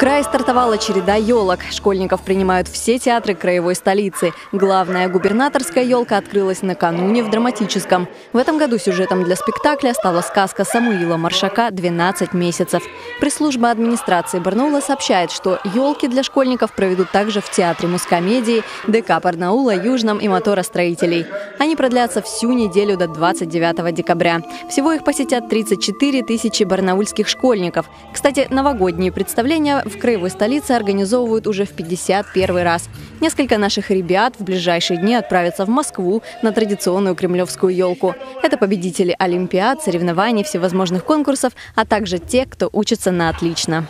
крае стартовала череда елок. Школьников принимают все театры краевой столицы. Главная губернаторская елка открылась накануне в драматическом. В этом году сюжетом для спектакля стала сказка Самуила Маршака «12 месяцев». Пресс-служба администрации Барнаула сообщает, что елки для школьников проведут также в Театре Мускомедии, ДК Барнаула, Южном и моторостроителей. Они продлятся всю неделю до 29 декабря. Всего их посетят 34 тысячи барнаульских школьников. Кстати, новогодние представления в краевой столице организовывают уже в 51 раз. Несколько наших ребят в ближайшие дни отправятся в Москву на традиционную кремлевскую елку. Это победители олимпиад, соревнований, всевозможных конкурсов, а также те, кто учится на отлично.